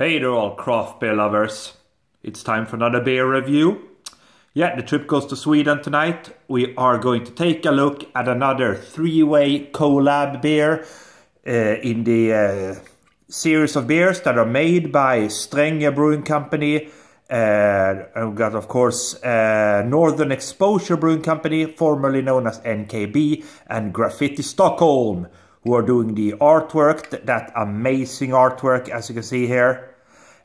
Hey there all craft beer lovers. It's time for another beer review. Yeah, the trip goes to Sweden tonight. We are going to take a look at another three-way collab beer uh, in the uh, series of beers that are made by Stränge Brewing Company. Uh, we've got, of course, uh, Northern Exposure Brewing Company, formerly known as NKB, and Graffiti Stockholm, who are doing the artwork, that amazing artwork, as you can see here.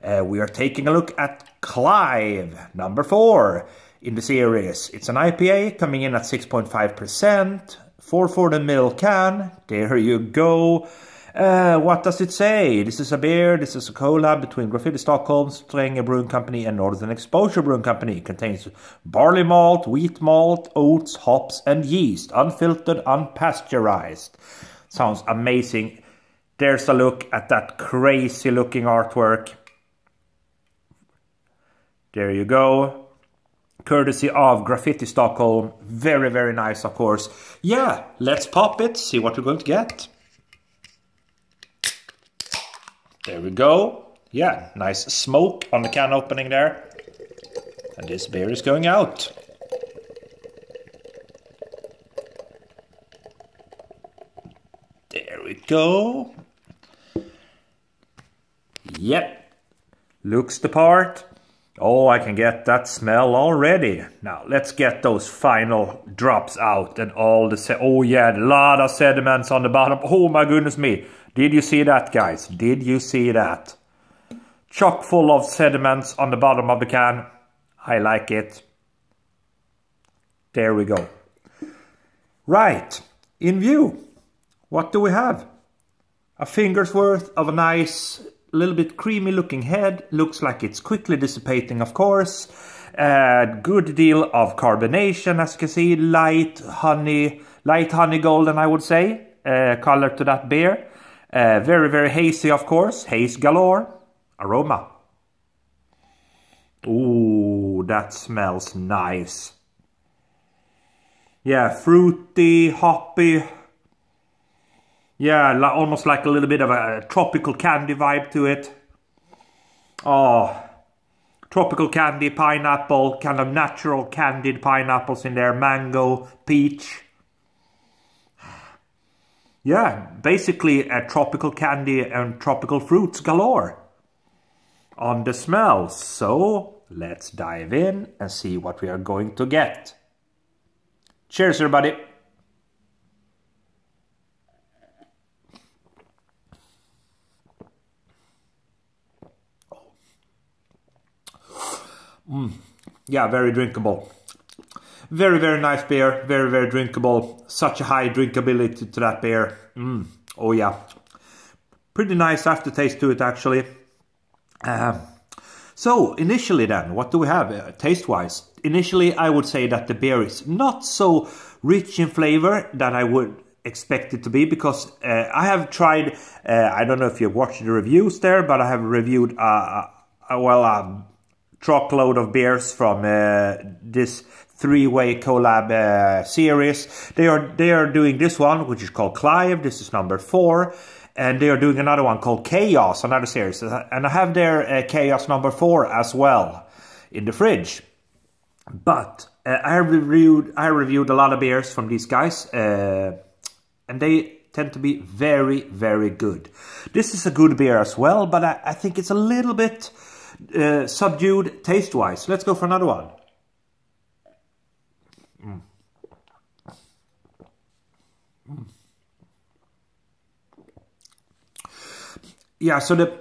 Uh, we are taking a look at Klive, number four in the series. It's an IPA coming in at 6.5%, 440 ml can. There you go. Uh, what does it say? This is a beer, this is a collab between Graffiti Stockholm, Stränge Brewing Company and Northern Exposure Brewing Company. It contains barley malt, wheat malt, oats, hops and yeast, unfiltered, unpasteurized. Sounds amazing. There's a look at that crazy looking artwork. There you go. Courtesy of Graffiti Stockholm. Very, very nice, of course. Yeah, let's pop it, see what we're going to get. There we go. Yeah, nice smoke on the can opening there. And this beer is going out. There we go. Yep. Looks the part. Oh, I can get that smell already. Now, let's get those final drops out and all the... Oh, yeah, a lot of sediments on the bottom. Oh, my goodness me. Did you see that, guys? Did you see that? Chock full of sediments on the bottom of the can. I like it. There we go. Right, in view. What do we have? A finger's worth of a nice a little bit creamy looking head. Looks like it's quickly dissipating, of course. Uh, good deal of carbonation, as you can see. Light honey, light honey golden, I would say. Uh, color to that beer. Uh, very, very hazy, of course. Haze galore. Aroma. Ooh, that smells nice. Yeah, fruity, hoppy, yeah, like, almost like a little bit of a tropical candy vibe to it. Oh, tropical candy, pineapple, kind of natural candied pineapples in there, mango, peach. Yeah, basically a tropical candy and tropical fruits galore on the smell. So let's dive in and see what we are going to get. Cheers everybody! Mm. Yeah, very drinkable. Very, very nice beer. Very, very drinkable. Such a high drinkability to that beer. Mm. Oh, yeah. Pretty nice aftertaste to it, actually. Uh, so, initially then, what do we have uh, taste-wise? Initially, I would say that the beer is not so rich in flavor that I would expect it to be because uh, I have tried, uh, I don't know if you've watched the reviews there, but I have reviewed, uh, uh well, um, truckload of beers from uh, this three-way collab uh, series. They are they are doing this one, which is called Klive. This is number four. And they are doing another one called Chaos, another series. And I have their uh, Chaos number four as well in the fridge. But uh, I reviewed I reviewed a lot of beers from these guys. Uh, and they tend to be very, very good. This is a good beer as well, but I, I think it's a little bit uh, subdued taste-wise. Let's go for another one. Yeah, so the,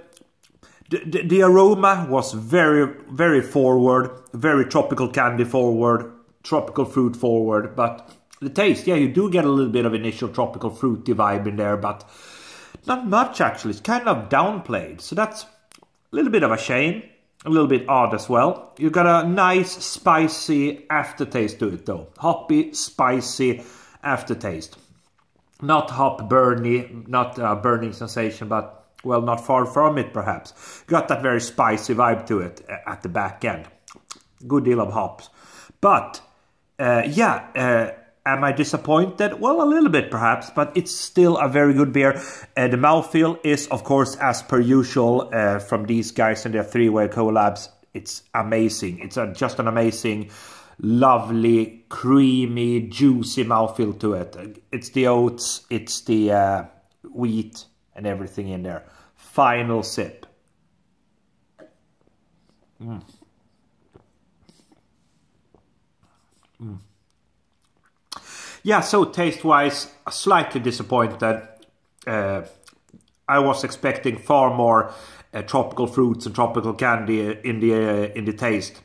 the the aroma was very very forward, very tropical candy forward, tropical fruit forward, but the taste, yeah, you do get a little bit of initial tropical fruity vibe in there, but not much actually. It's kind of downplayed, so that's a little bit of a shame. A little bit odd as well. You got a nice spicy aftertaste to it though. Hoppy, spicy aftertaste. Not hop burny, not a burning sensation, but well, not far from it perhaps. Got that very spicy vibe to it uh, at the back end. Good deal of hops. But, uh, yeah, uh, Am I disappointed? Well, a little bit perhaps, but it's still a very good beer. Uh, the mouthfeel is, of course, as per usual uh, from these guys and their three-way collabs. It's amazing. It's a, just an amazing, lovely, creamy, juicy mouthfeel to it. It's the oats, it's the uh, wheat and everything in there. Final sip. Mm. Mm. Yeah, so taste-wise, slightly disappointed. Uh, I was expecting far more uh, tropical fruits and tropical candy in the uh, in the taste.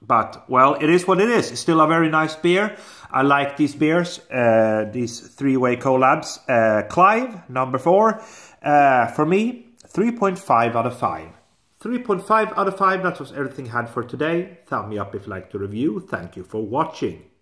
But, well, it is what it is. It's still a very nice beer. I like these beers, uh, these three-way collabs. Uh, Klive, number four. Uh, for me, 3.5 out of 5. 3.5 out of 5, that was everything I had for today. Thumb me up if you liked the review. Thank you for watching.